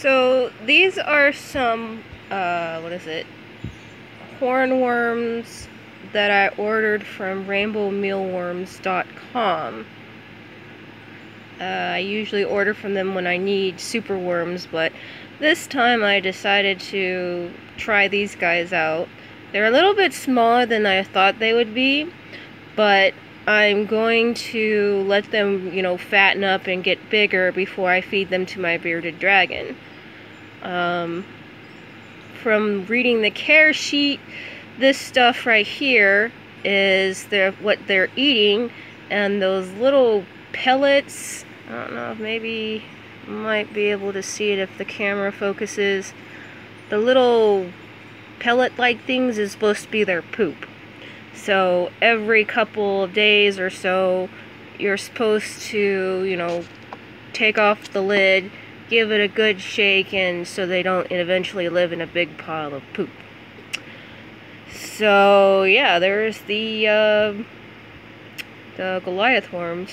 So these are some, uh, what is it? Hornworms that I ordered from rainbowmealworms.com. Uh, I usually order from them when I need super worms, but this time I decided to try these guys out. They're a little bit smaller than I thought they would be, but I'm going to let them, you know, fatten up and get bigger before I feed them to my bearded dragon. Um, from reading the care sheet, this stuff right here is their, what they're eating, and those little pellets, I don't know, maybe might be able to see it if the camera focuses. The little pellet-like things is supposed to be their poop. So every couple of days or so, you're supposed to, you know, take off the lid, give it a good shake, and so they don't eventually live in a big pile of poop. So yeah, there's the uh, the Goliath worms.